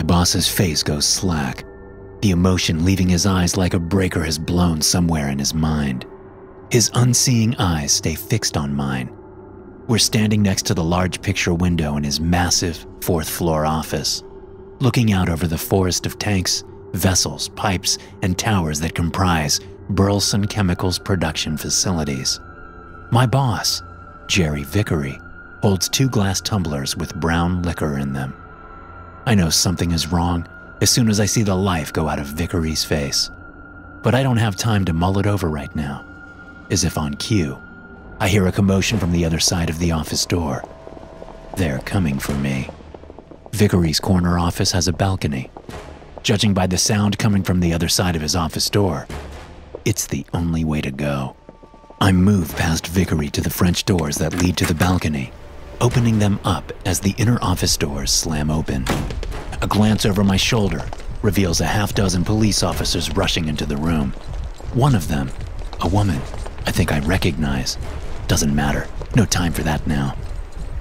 My boss's face goes slack, the emotion leaving his eyes like a breaker has blown somewhere in his mind. His unseeing eyes stay fixed on mine. We're standing next to the large picture window in his massive fourth floor office, looking out over the forest of tanks, vessels, pipes, and towers that comprise Burleson Chemicals production facilities. My boss, Jerry Vickery, holds two glass tumblers with brown liquor in them. I know something is wrong as soon as I see the life go out of Vickery's face. But I don't have time to mull it over right now. As if on cue, I hear a commotion from the other side of the office door. They're coming for me. Vickery's corner office has a balcony. Judging by the sound coming from the other side of his office door, it's the only way to go. I move past Vickery to the French doors that lead to the balcony, opening them up as the inner office doors slam open. A glance over my shoulder reveals a half dozen police officers rushing into the room. One of them, a woman, I think I recognize. Doesn't matter, no time for that now.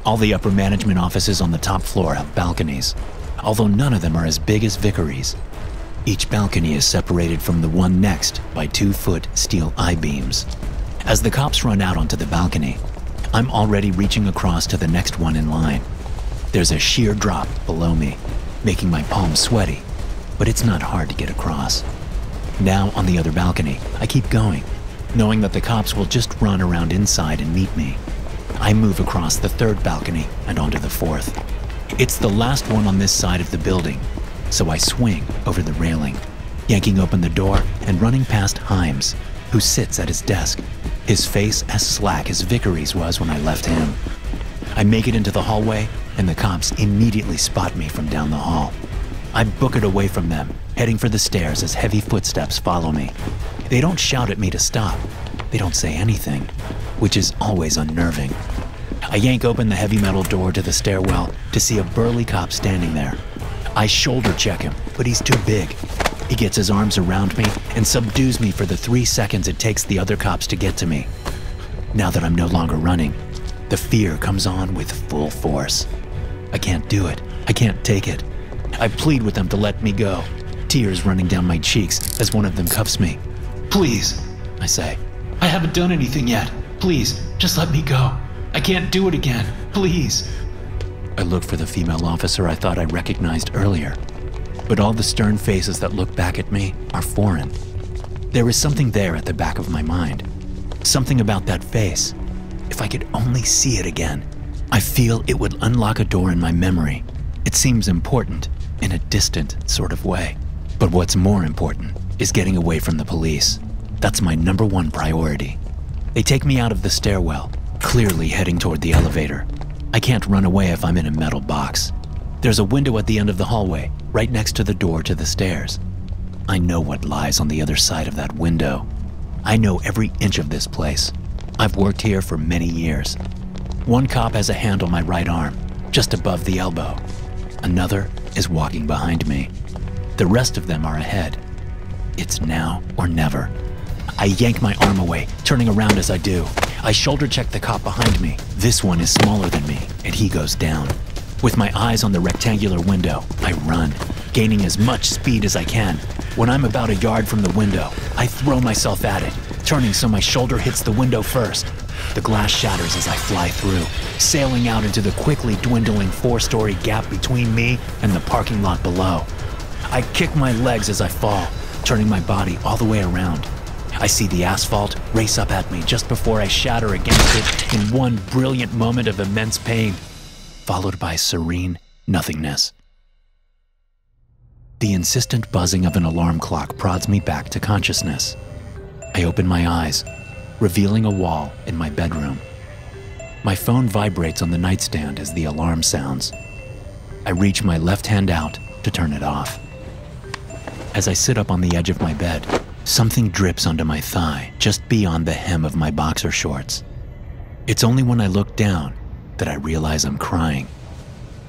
All the upper management offices on the top floor have balconies, although none of them are as big as Vickery's. Each balcony is separated from the one next by two foot steel I beams. As the cops run out onto the balcony, I'm already reaching across to the next one in line. There's a sheer drop below me, making my palms sweaty, but it's not hard to get across. Now on the other balcony, I keep going, knowing that the cops will just run around inside and meet me. I move across the third balcony and onto the fourth. It's the last one on this side of the building, so I swing over the railing, yanking open the door and running past Himes, who sits at his desk, his face as slack as Vickery's was when I left him. I make it into the hallway, and the cops immediately spot me from down the hall. I book it away from them, heading for the stairs as heavy footsteps follow me. They don't shout at me to stop. They don't say anything, which is always unnerving. I yank open the heavy metal door to the stairwell to see a burly cop standing there. I shoulder check him, but he's too big. He gets his arms around me and subdues me for the three seconds it takes the other cops to get to me. Now that I'm no longer running, the fear comes on with full force. I can't do it. I can't take it. I plead with them to let me go, tears running down my cheeks as one of them cuffs me. Please, I say. I haven't done anything yet. Please, just let me go. I can't do it again. Please. I look for the female officer I thought I recognized earlier, but all the stern faces that look back at me are foreign. There is something there at the back of my mind. Something about that face. If I could only see it again, I feel it would unlock a door in my memory. It seems important in a distant sort of way. But what's more important is getting away from the police. That's my number one priority. They take me out of the stairwell, clearly heading toward the elevator. I can't run away if I'm in a metal box. There's a window at the end of the hallway, right next to the door to the stairs. I know what lies on the other side of that window. I know every inch of this place. I've worked here for many years. One cop has a hand on my right arm, just above the elbow. Another is walking behind me. The rest of them are ahead. It's now or never. I yank my arm away, turning around as I do. I shoulder check the cop behind me. This one is smaller than me, and he goes down. With my eyes on the rectangular window, I run, gaining as much speed as I can. When I'm about a yard from the window, I throw myself at it, turning so my shoulder hits the window first. The glass shatters as I fly through, sailing out into the quickly dwindling four story gap between me and the parking lot below. I kick my legs as I fall, turning my body all the way around. I see the asphalt race up at me just before I shatter against it in one brilliant moment of immense pain, followed by serene nothingness. The insistent buzzing of an alarm clock prods me back to consciousness. I open my eyes, revealing a wall in my bedroom. My phone vibrates on the nightstand as the alarm sounds. I reach my left hand out to turn it off. As I sit up on the edge of my bed, something drips onto my thigh just beyond the hem of my boxer shorts. It's only when I look down that I realize I'm crying.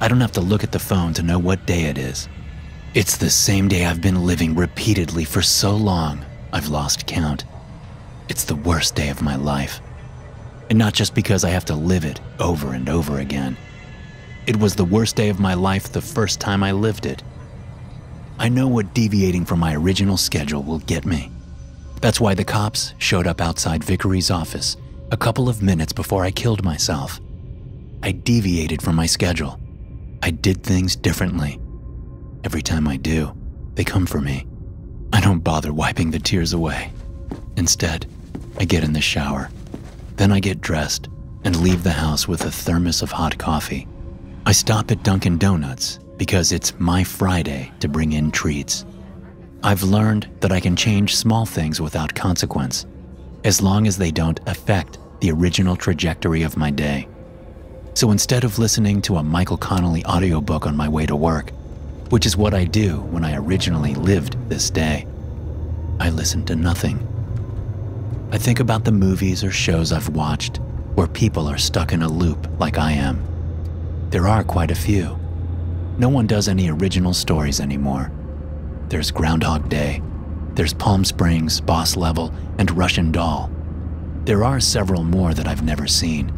I don't have to look at the phone to know what day it is. It's the same day I've been living repeatedly for so long, I've lost count. It's the worst day of my life. And not just because I have to live it over and over again. It was the worst day of my life the first time I lived it. I know what deviating from my original schedule will get me. That's why the cops showed up outside Vickery's office a couple of minutes before I killed myself. I deviated from my schedule. I did things differently. Every time I do, they come for me. I don't bother wiping the tears away. Instead, I get in the shower. Then I get dressed and leave the house with a thermos of hot coffee. I stop at Dunkin' Donuts because it's my Friday to bring in treats. I've learned that I can change small things without consequence, as long as they don't affect the original trajectory of my day. So instead of listening to a Michael Connelly audiobook on my way to work, which is what I do when I originally lived this day, I listen to nothing. I think about the movies or shows I've watched where people are stuck in a loop like I am. There are quite a few. No one does any original stories anymore. There's Groundhog Day, there's Palm Springs, Boss Level, and Russian Doll. There are several more that I've never seen,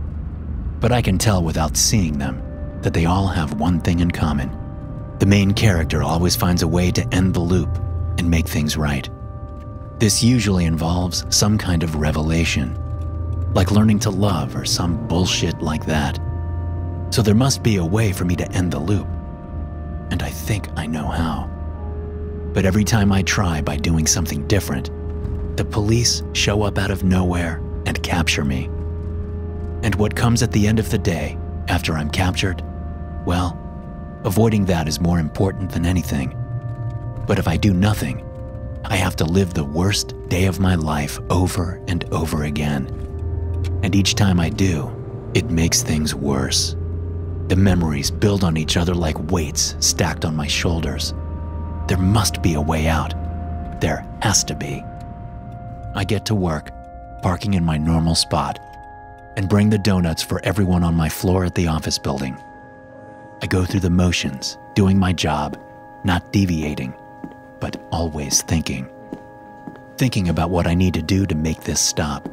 but I can tell without seeing them that they all have one thing in common. The main character always finds a way to end the loop and make things right. This usually involves some kind of revelation, like learning to love or some bullshit like that. So there must be a way for me to end the loop, and I think I know how. But every time I try by doing something different, the police show up out of nowhere and capture me. And what comes at the end of the day, after I'm captured, well, avoiding that is more important than anything. But if I do nothing, I have to live the worst day of my life over and over again. And each time I do, it makes things worse. The memories build on each other like weights stacked on my shoulders. There must be a way out. There has to be. I get to work, parking in my normal spot, and bring the donuts for everyone on my floor at the office building. I go through the motions, doing my job, not deviating, but always thinking. Thinking about what I need to do to make this stop.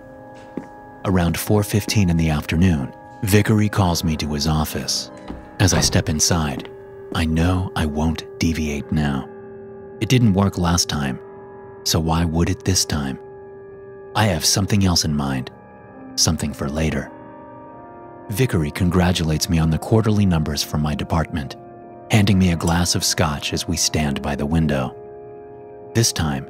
Around 4:15 in the afternoon, Vickery calls me to his office. As I step inside, I know I won't deviate now. It didn't work last time, so why would it this time? I have something else in mind, something for later. Vickery congratulates me on the quarterly numbers from my department, handing me a glass of scotch as we stand by the window. This time,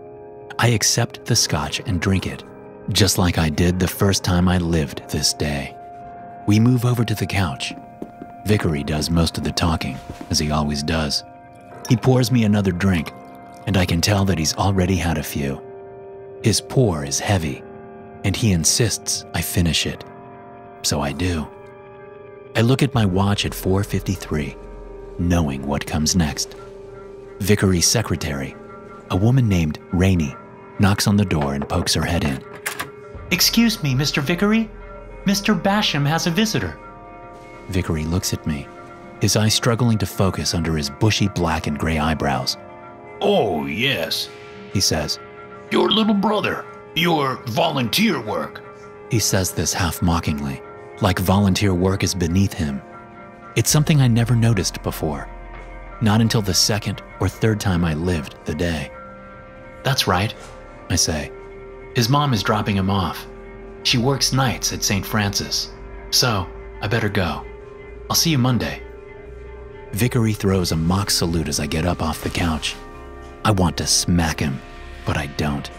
I accept the scotch and drink it, just like I did the first time I lived this day. We move over to the couch. Vickery does most of the talking, as he always does. He pours me another drink, and I can tell that he's already had a few. His pour is heavy, and he insists I finish it. So I do. I look at my watch at 4:53, knowing what comes next. Vickery's secretary, a woman named Rainey, knocks on the door and pokes her head in. Excuse me, Mr. Vickery. Mr. Basham has a visitor. Vickery looks at me, his eyes struggling to focus under his bushy black and gray eyebrows. Oh, yes, He says. your little brother, your volunteer work. He says this half mockingly, like volunteer work is beneath him. It's something I never noticed before. Not until the second or third time I lived the day. That's right, I say, his mom is dropping him off. She works nights at St. Francis. So, I better go. I'll see you Monday. Vickery throws a mock salute as I get up off the couch. I want to smack him, but I don't.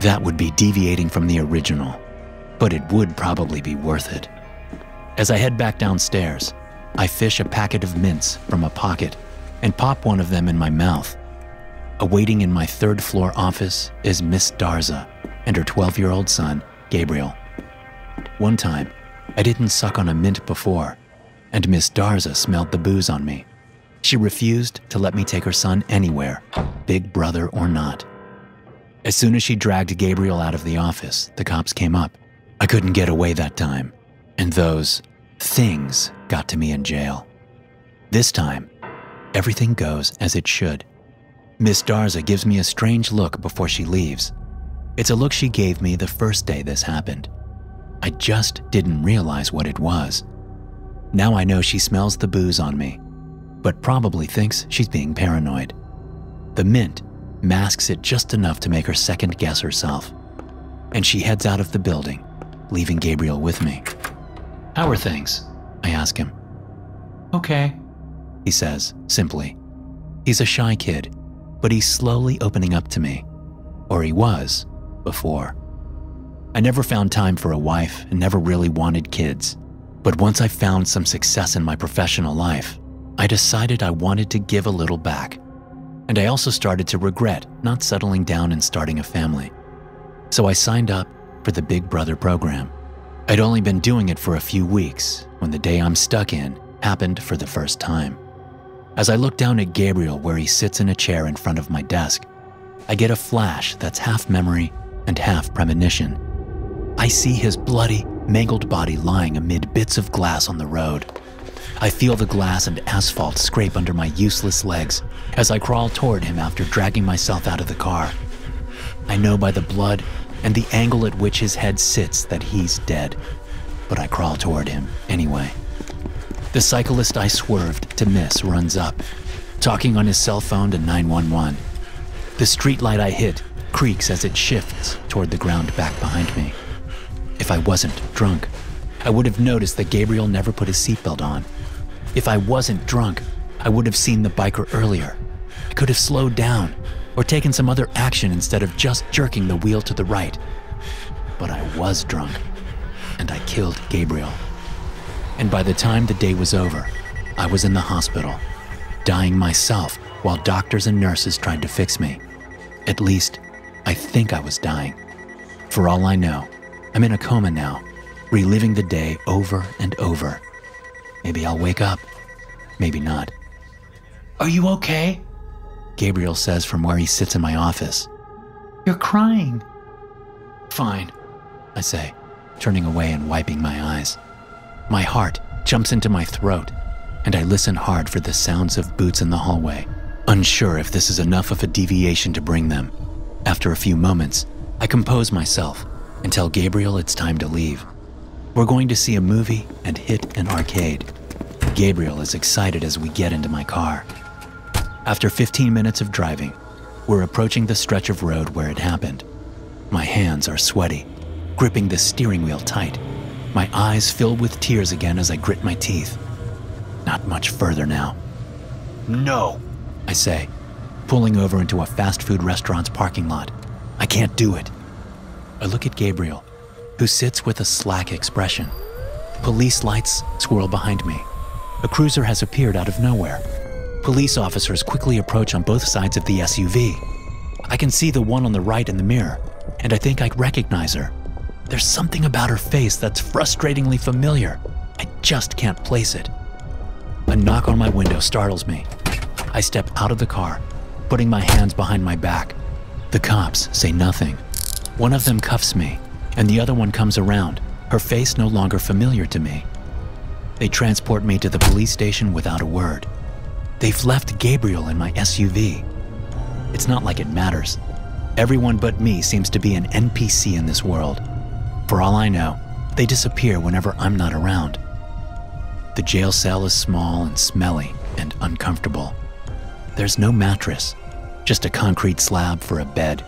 That would be deviating from the original, but it would probably be worth it. As I head back downstairs, I fish a packet of mints from a pocket and pop one of them in my mouth. Awaiting in my third floor office is Miss Darza and her 12 year old son, Gabriel. One time, I didn't suck on a mint before, and Miss Darza smelled the booze on me. She refused to let me take her son anywhere, big brother or not. As soon as she dragged Gabriel out of the office, the cops came up. I couldn't get away that time, and those things got to me in jail. This time, everything goes as it should. Miss Darza gives me a strange look before she leaves. It's a look she gave me the first day this happened. I just didn't realize what it was. Now I know she smells the booze on me, but probably thinks she's being paranoid. The mint masks it just enough to make her second guess herself. And she heads out of the building, leaving Gabriel with me. How are things? I ask him. Okay. He says, simply. He's a shy kid, but he's slowly opening up to me. Or he was, before. I never found time for a wife and never really wanted kids. But once I found some success in my professional life, I decided I wanted to give a little back. And I also started to regret not settling down and starting a family. So I signed up for the Big Brother program. I'd only been doing it for a few weeks when the day I'm stuck in happened for the first time. As I look down at Gabriel where he sits in a chair in front of my desk, I get a flash that's half memory and half premonition. I see his bloody, mangled body lying amid bits of glass on the road. I feel the glass and asphalt scrape under my useless legs as I crawl toward him after dragging myself out of the car. I know by the blood and the angle at which his head sits that he's dead, but I crawl toward him anyway. The cyclist I swerved to miss runs up, talking on his cell phone to 911. The streetlight I hit creaks as it shifts toward the ground back behind me. If I wasn't drunk, I would have noticed that Gabriel never put his seatbelt on. If I wasn't drunk, I would have seen the biker earlier. I could have slowed down or taken some other action instead of just jerking the wheel to the right. But I was drunk, and I killed Gabriel. And by the time the day was over, I was in the hospital, dying myself while doctors and nurses tried to fix me. At least, I think I was dying. For all I know, I'm in a coma now, reliving the day over and over. Maybe I'll wake up, maybe not. Are you okay? Gabriel says from where he sits in my office. You're crying. Fine, I say, turning away and wiping my eyes. My heart jumps into my throat, and I listen hard for the sounds of boots in the hallway, unsure if this is enough of a deviation to bring them. After a few moments, I compose myself and tell Gabriel it's time to leave. We're going to see a movie and hit an arcade. Gabriel is excited as we get into my car. After 15 minutes of driving, we're approaching the stretch of road where it happened. My hands are sweaty, gripping the steering wheel tight. My eyes fill with tears again as I grit my teeth. Not much further now. No. I say, pulling over into a fast food restaurant's parking lot. I can't do it. I look at Gabriel, who sits with a slack expression. Police lights swirl behind me. A cruiser has appeared out of nowhere. Police officers quickly approach on both sides of the SUV. I can see the one on the right in the mirror, and I think I recognize her. There's something about her face that's frustratingly familiar. I just can't place it. A knock on my window startles me. I step out of the car, putting my hands behind my back. The cops say nothing. One of them cuffs me, and the other one comes around, her face no longer familiar to me. They transport me to the police station without a word. They've left Gabriel in my SUV. It's not like it matters. Everyone but me seems to be an NPC in this world. For all I know, they disappear whenever I'm not around. The jail cell is small and smelly and uncomfortable. There's no mattress, just a concrete slab for a bed.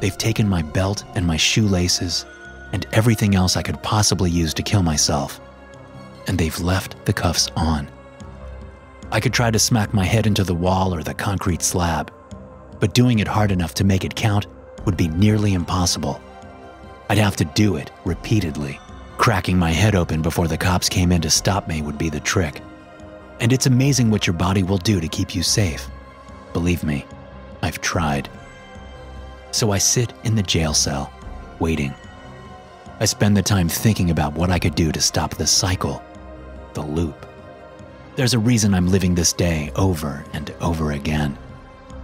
They've taken my belt and my shoelaces and everything else I could possibly use to kill myself. And they've left the cuffs on. I could try to smack my head into the wall or the concrete slab, but doing it hard enough to make it count would be nearly impossible. I'd have to do it repeatedly. Cracking my head open before the cops came in to stop me would be the trick. And it's amazing what your body will do to keep you safe. Believe me, I've tried. So I sit in the jail cell, waiting. I spend the time thinking about what I could do to stop the cycle, the loop. There's a reason I'm living this day over and over again.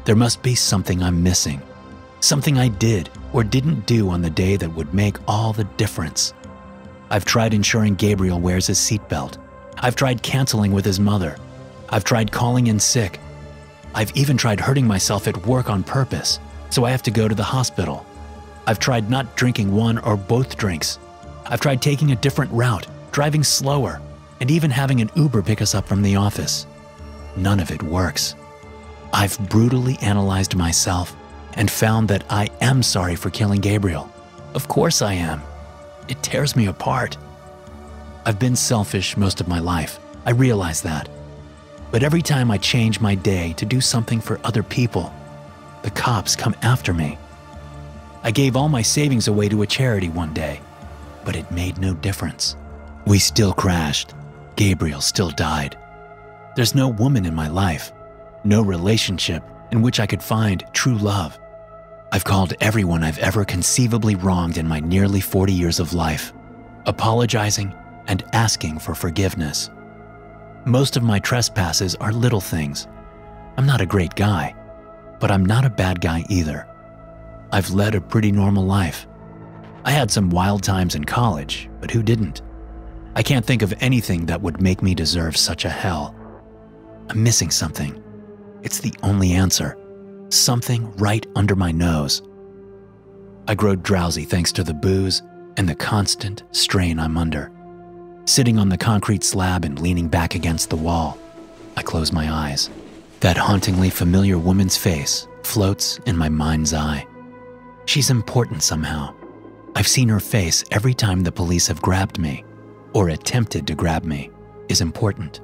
There must be something I'm missing, something I did or didn't do on the day that would make all the difference. I've tried ensuring Gabriel wears his seatbelt. I've tried canceling with his mother. I've tried calling in sick. I've even tried hurting myself at work on purpose, so I have to go to the hospital. I've tried not drinking one or both drinks. I've tried taking a different route, driving slower, and even having an Uber pick us up from the office. None of it works. I've brutally analyzed myself and found that I am sorry for killing Gabriel. Of course I am. It tears me apart. I've been selfish most of my life. I realize that. But every time I change my day to do something for other people, the cops come after me. I gave all my savings away to a charity one day, but it made no difference. We still crashed. Gabriel still died. There's no woman in my life, no relationship in which I could find true love. I've called everyone I've ever conceivably wronged in my nearly 40 years of life, apologizing and asking for forgiveness. Most of my trespasses are little things. I'm not a great guy, but I'm not a bad guy either. I've led a pretty normal life. I had some wild times in college, but who didn't? I can't think of anything that would make me deserve such a hell. I'm missing something. It's the only answer. Something right under my nose. I grow drowsy thanks to the booze and the constant strain I'm under. Sitting on the concrete slab and leaning back against the wall, I close my eyes. That hauntingly familiar woman's face floats in my mind's eye. She's important somehow. I've seen her face every time the police have grabbed me, or attempted to grab me, is important.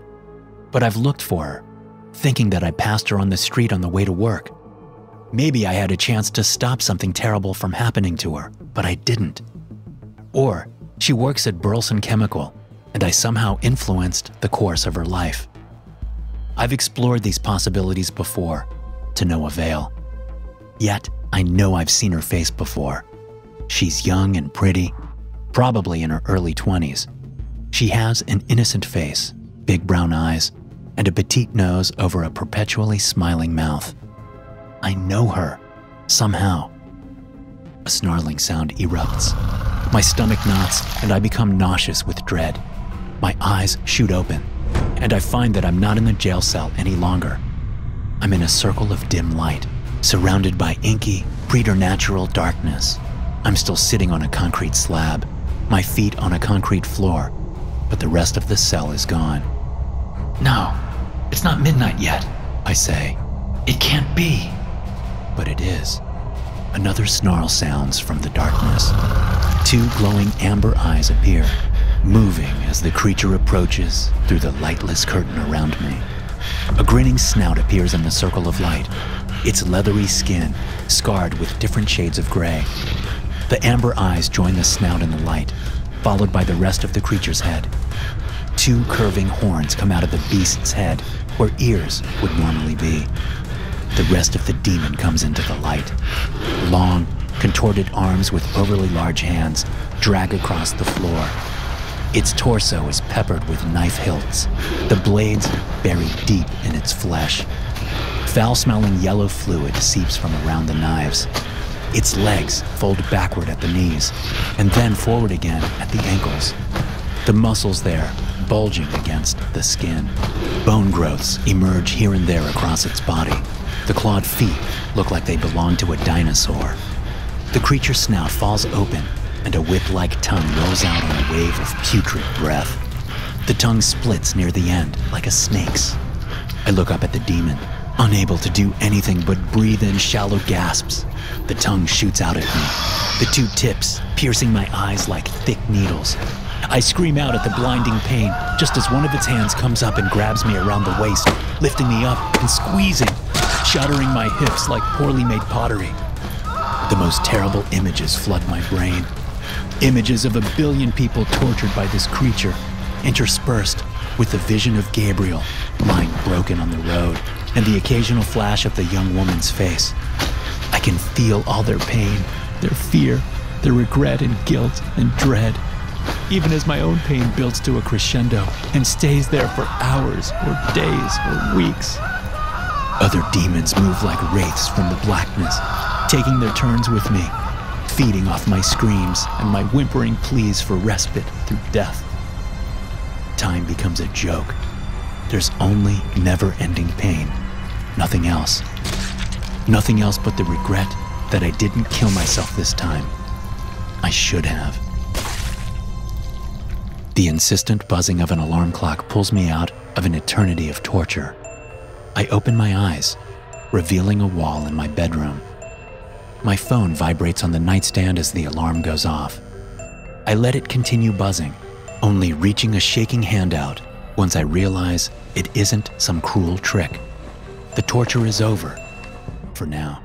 But I've looked for her, thinking that I passed her on the street on the way to work. Maybe I had a chance to stop something terrible from happening to her, but I didn't. Or she works at Burleson Chemical, and I somehow influenced the course of her life. I've explored these possibilities before, to no avail. Yet, I know I've seen her face before. She's young and pretty, probably in her early 20s. She has an innocent face, big brown eyes, and a petite nose over a perpetually smiling mouth. I know her, somehow. A snarling sound erupts. My stomach knots, and I become nauseous with dread. My eyes shoot open, and I find that I'm not in the jail cell any longer. I'm in a circle of dim light, surrounded by inky, preternatural darkness. I'm still sitting on a concrete slab, my feet on a concrete floor, but the rest of the cell is gone. No, it's not midnight yet. I say, It can't be. but it is. Another snarl sounds from the darkness. Two glowing amber eyes appear, moving as the creature approaches through the lightless curtain around me. A grinning snout appears in the circle of light, its leathery skin scarred with different shades of gray. The amber eyes join the snout in the light, followed by the rest of the creature's head. Two curving horns come out of the beast's head, where ears would normally be. The rest of the demon comes into the light. Long, contorted arms with overly large hands drag across the floor. Its torso is peppered with knife hilts, the blades buried deep in its flesh. Foul smelling yellow fluid seeps from around the knives. Its legs fold backward at the knees, and then forward again at the ankles. The muscles there bulging against the skin. Bone growths emerge here and there across its body. The clawed feet look like they belong to a dinosaur. The creature's snout falls open, and a whip like tongue rolls out on a wave of putrid breath. The tongue splits near the end, like a snake's. I look up at the demon, unable to do anything but breathe in shallow gasps. The tongue shoots out at me, the two tips piercing my eyes like thick needles. I scream out at the blinding pain just as one of its hands comes up and grabs me around the waist, lifting me up and squeezing, shattering my hips like poorly made pottery. The most terrible images flood my brain. Images of a billion people tortured by this creature, interspersed with the vision of Gabriel lying broken on the road and the occasional flash of the young woman's face. I can feel all their pain, their fear, their regret and guilt and dread, even as my own pain builds to a crescendo and stays there for hours or days or weeks. Other demons move like wraiths from the blackness, taking their turns with me, feeding off my screams and my whimpering pleas for respite through death. Time becomes a joke. There's only never ending pain, nothing else. Nothing else but the regret that I didn't kill myself this time. I should have. The insistent buzzing of an alarm clock pulls me out of an eternity of torture. I open my eyes. revealing a wall in my bedroom. My phone vibrates on the nightstand as the alarm goes off. I let it continue buzzing, only reaching a shaking hand out once I realize it isn't some cruel trick. The torture is over, for now.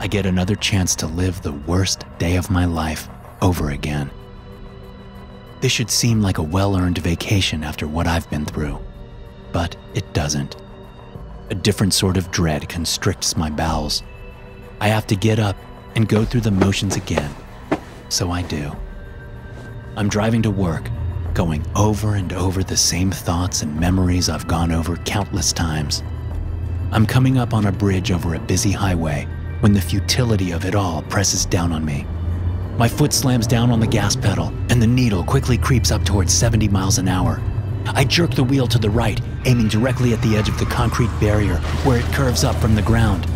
I get another chance to live the worst day of my life over again. This should seem like a well earned vacation after what I've been through, but it doesn't. A different sort of dread constricts my bowels. I have to get up and go through the motions again, so I do. I'm driving to work, going over and over the same thoughts and memories I've gone over countless times. I'm coming up on a bridge over a busy highway when the futility of it all presses down on me. My foot slams down on the gas pedal, and the needle quickly creeps up towards 70 miles an hour. I jerk the wheel to the right, aiming directly at the edge of the concrete barrier where it curves up from the ground.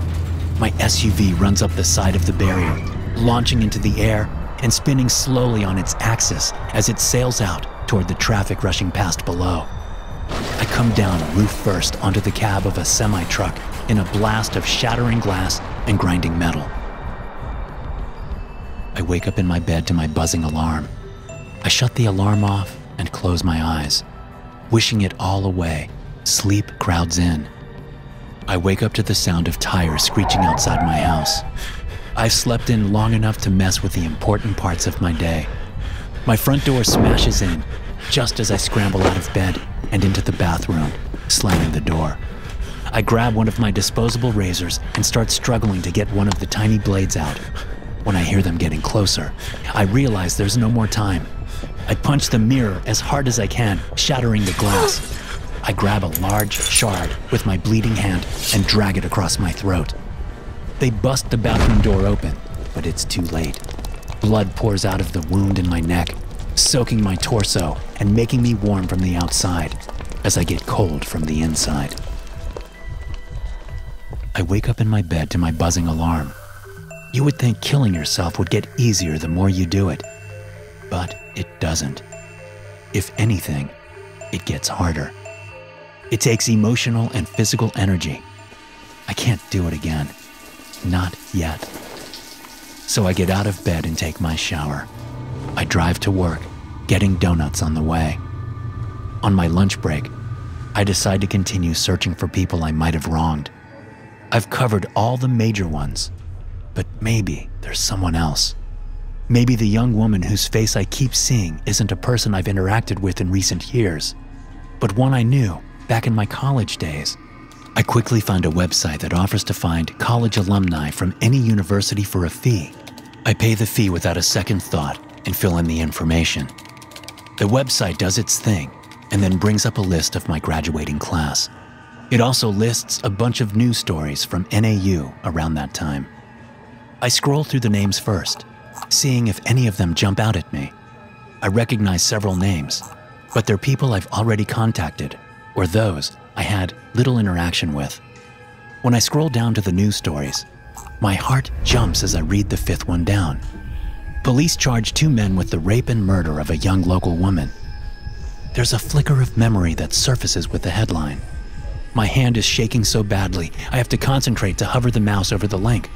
My SUV runs up the side of the barrier, launching into the air and spinning slowly on its axis as it sails out toward the traffic rushing past below. I come down roof first onto the cab of a semi truck in a blast of shattering glass and grinding metal. I wake up in my bed to my buzzing alarm. I shut the alarm off and close my eyes. Wishing it all away, sleep crowds in. I wake up to the sound of tires screeching outside my house. I've slept in long enough to mess with the important parts of my day. My front door smashes in just as I scramble out of bed and into the bathroom, slamming the door. I grab one of my disposable razors and start struggling to get one of the tiny blades out. When I hear them getting closer, I realize there's no more time. I punch the mirror as hard as I can, shattering the glass. I grab a large shard with my bleeding hand and drag it across my throat. They bust the bathroom door open, but it's too late. Blood pours out of the wound in my neck, soaking my torso and making me warm from the outside as I get cold from the inside. I wake up in my bed to my buzzing alarm. You would think killing yourself would get easier the more you do it, but it doesn't. If anything, it gets harder. It takes emotional and physical energy. I can't do it again. Not yet. So I get out of bed and take my shower. I drive to work, getting donuts on the way. On my lunch break, I decide to continue searching for people I might have wronged. I've covered all the major ones but maybe there's someone else. Maybe the young woman whose face I keep seeing isn't a person I've interacted with in recent years, but one I knew back in my college days. I quickly find a website that offers to find college alumni from any university for a fee. I pay the fee without a second thought and fill in the information. The website does its thing and then brings up a list of my graduating class. It also lists a bunch of news stories from NAU around that time. I scroll through the names first, seeing if any of them jump out at me. I recognize several names, but they're people I've already contacted, or those I had little interaction with. When I scroll down to the news stories, my heart jumps as I read the fifth one down. Police charge two men with the rape and murder of a young local woman. There's a flicker of memory that surfaces with the headline. My hand is shaking so badly, I have to concentrate to hover the mouse over the link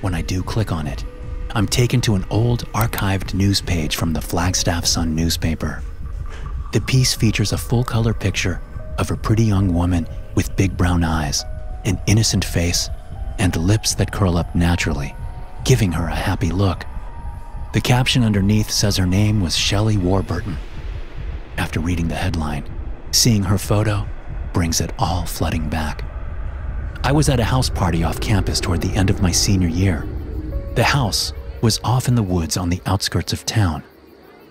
when I do click on it, I'm taken to an old archived news page from the Flagstaff Sun newspaper. The piece features a full color picture of a pretty young woman with big brown eyes, an innocent face, and lips that curl up naturally, giving her a happy look. The caption underneath says her name was Shelley Warburton. After reading the headline, seeing her photo brings it all flooding back. I was at a house party off campus toward the end of my senior year. The house was off in the woods on the outskirts of town.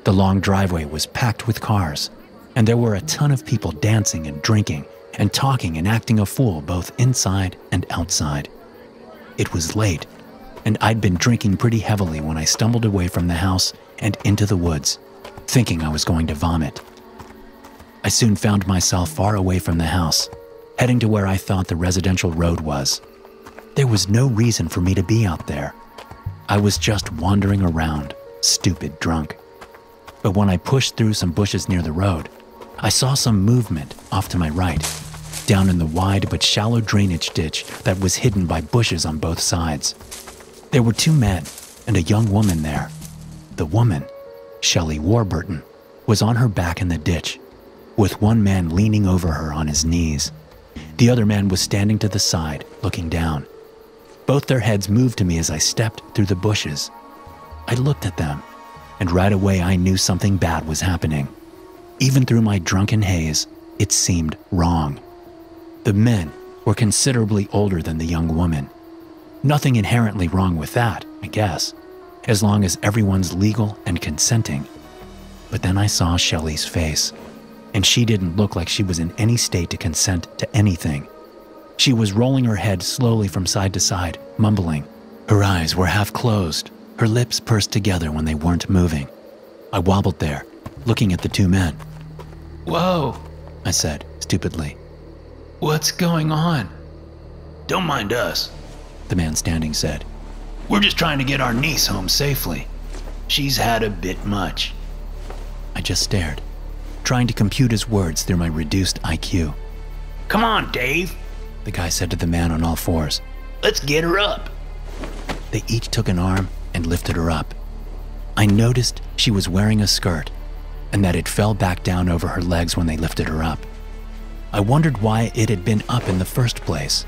The long driveway was packed with cars, and there were a ton of people dancing and drinking and talking and acting a fool both inside and outside. It was late, and I'd been drinking pretty heavily when I stumbled away from the house and into the woods, thinking I was going to vomit. I soon found myself far away from the house heading to where I thought the residential road was. There was no reason for me to be out there. I was just wandering around, stupid drunk. But when I pushed through some bushes near the road, I saw some movement off to my right. down in the wide but shallow drainage ditch that was hidden by bushes on both sides. There were two men and a young woman there. The woman, Shelley Warburton, was on her back in the ditch, with one man leaning over her on his knees. The other man was standing to the side, looking down. Both their heads moved to me as I stepped through the bushes. I looked at them, and right away I knew something bad was happening. Even through my drunken haze, it seemed wrong. The men were considerably older than the young woman. Nothing inherently wrong with that, I guess, as long as everyone's legal and consenting. But then I saw Shelley's face, and she didn't look like she was in any state to consent to anything. She was rolling her head slowly from side to side, mumbling. Her eyes were half closed, her lips pursed together when they weren't moving. I wobbled there, looking at the two men. Whoa, I said, stupidly. what's going on? Don't mind us. The man standing said. We're just trying to get our niece home safely. She's had a bit much. I just stared, trying to compute his words through my reduced IQ. Come on, Dave. The guy said to the man on all fours. Let's get her up. They each took an arm and lifted her up. I noticed she was wearing a skirt and that it fell back down over her legs when they lifted her up. I wondered why it had been up in the first place.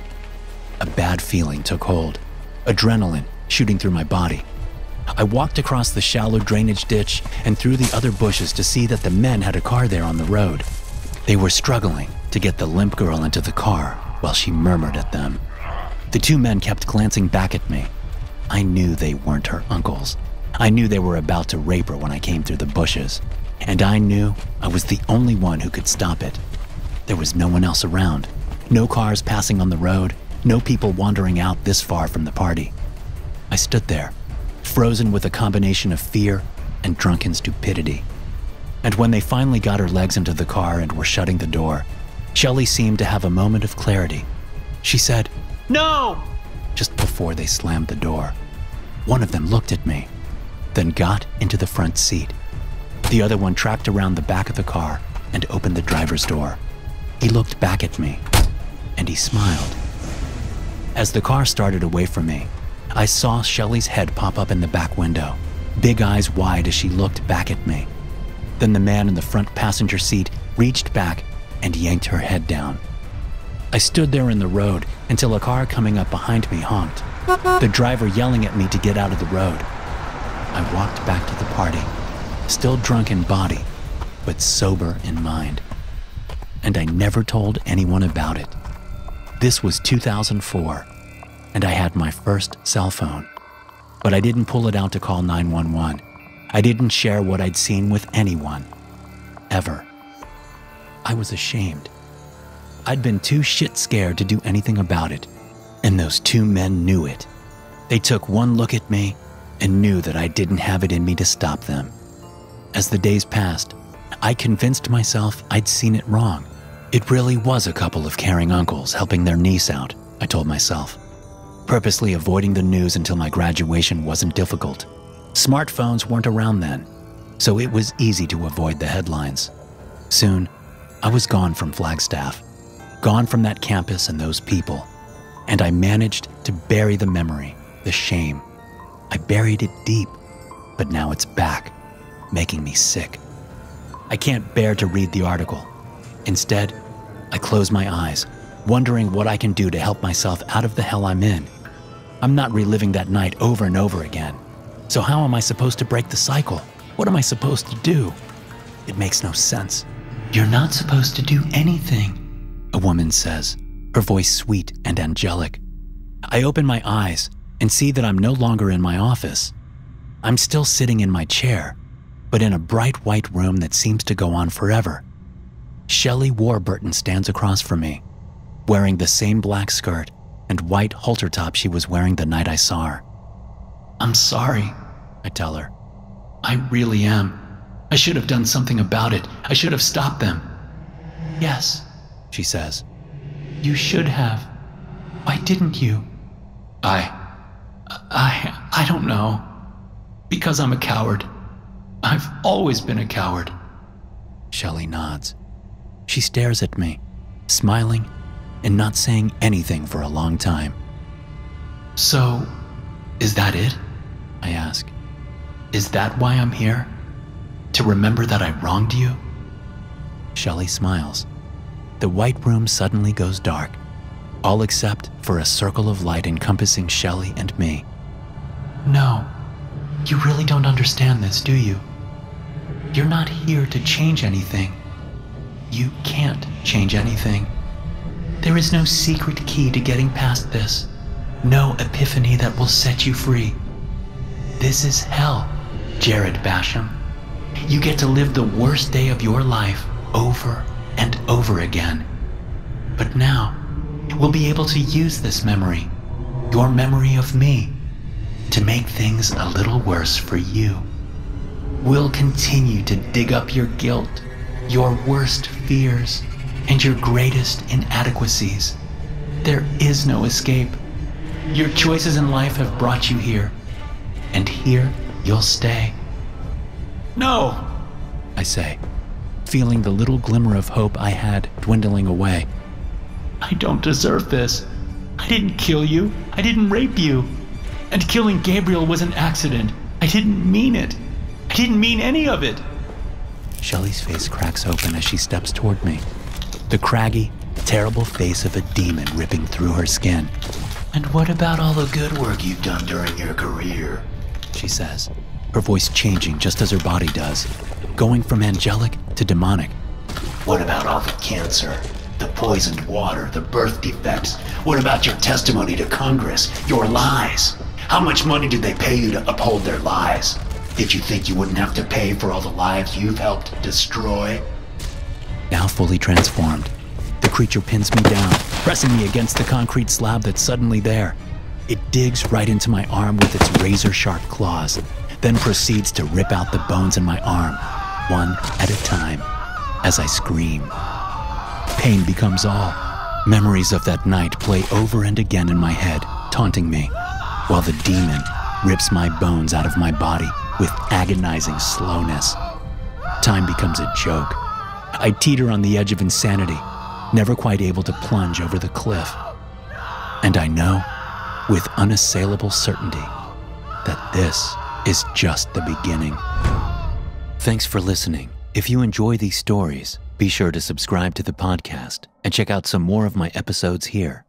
A bad feeling took hold, adrenaline shooting through my body. I walked across the shallow drainage ditch and through the other bushes to see that the men had a car there on the road. They were struggling to get the limp girl into the car while she murmured at them. The two men kept glancing back at me. I knew they weren't her uncles. I knew they were about to rape her when I came through the bushes. And I knew I was the only one who could stop it. There was no one else around. No cars passing on the road. No people wandering out this far from the party. I stood there, frozen with a combination of fear and drunken stupidity. And when they finally got her legs into the car and were shutting the door, Shelley seemed to have a moment of clarity. She said, No! Just before they slammed the door. One of them looked at me, then got into the front seat. The other one tracked around the back of the car and opened the driver's door. He looked back at me, and he smiled. As the car started away from me, I saw Shelley's head pop up in the back window, big eyes wide as she looked back at me. Then the man in the front passenger seat reached back and yanked her head down. I stood there in the road until a car coming up behind me honked, the driver yelling at me to get out of the road. I walked back to the party, still drunk in body, but sober in mind. And I never told anyone about it. This was 2004, and I had my first cell phone. But I didn't pull it out to call 911. I didn't share what I'd seen with anyone. Ever. I was ashamed. I'd been too shit scared to do anything about it, and those two men knew it. They took one look at me and knew that I didn't have it in me to stop them. As the days passed, I convinced myself I'd seen it wrong. It really was a couple of caring uncles helping their niece out, I told myself, purposely avoiding the news until my graduation wasn't difficult. Smartphones weren't around then, so it was easy to avoid the headlines. Soon, I was gone from Flagstaff, gone from that campus and those people, and I managed to bury the memory, the shame. I buried it deep, but now it's back, making me sick. I can't bear to read the article. Instead, I close my eyes, wondering what I can do to help myself out of the hell I'm in. I'm not reliving that night over and over again. So, how am I supposed to break the cycle? What am I supposed to do? It makes no sense. You're not supposed to do anything. A woman says, her voice sweet and angelic. I open my eyes and see that I'm no longer in my office. I'm still sitting in my chair, but in a bright white room that seems to go on forever. Shelley Warburton stands across from me, wearing the same black skirt and white halter top she was wearing the night I saw her. I'm sorry. I tell her. I really am. I should have done something about it. I should have stopped them. Yes, she says. You should have. Why didn't you? I. I. I don't know. Because I'm a coward. I've always been a coward. Shelley nods. She stares at me, smiling and not saying anything for a long time. So, is that it? I ask. Is that why I'm here? To remember that I wronged you? Shelley smiles. The white room suddenly goes dark, all except for a circle of light encompassing Shelley and me. No, you really don't understand this, do you? You're not here to change anything. You can't change anything. There is no secret key to getting past this, no epiphany that will set you free. This is hell, Jared Basham. You get to live the worst day of your life over and over again. But now, we'll be able to use this memory, your memory of me, to make things a little worse for you. We'll continue to dig up your guilt, your worst fears, and your greatest inadequacies. There is no escape. Your choices in life have brought you here, and here you'll stay. No! I say, feeling the little glimmer of hope I had dwindling away. I don't deserve this. I didn't kill you. I didn't rape you. And killing Gabriel was an accident. I didn't mean it. I didn't mean any of it. Shelley's face cracks open as she steps toward me. The craggy, terrible face of a demon ripping through her skin. And what about all the good work you've done during your career? She says, her voice changing just as her body does, going from angelic to demonic. What about all the cancer, the poisoned water, the birth defects? What about your testimony to Congress, your lies? How much money did they pay you to uphold their lies? Did you think you wouldn't have to pay for all the lives you've helped destroy? Now fully transformed, the creature pins me down, pressing me against the concrete slab that's suddenly there. It digs right into my arm with its razor sharp claws, then proceeds to rip out the bones in my arm, one at a time, as I scream. Pain becomes all. Memories of that night play over and again in my head, taunting me, while the demon rips my bones out of my body with agonizing slowness. Time becomes a joke. I teeter on the edge of insanity, never quite able to plunge over the cliff. And I know, with unassailable certainty, that this is just the beginning. Thanks for listening. If you enjoy these stories, be sure to subscribe to the podcast and check out some more of my episodes here.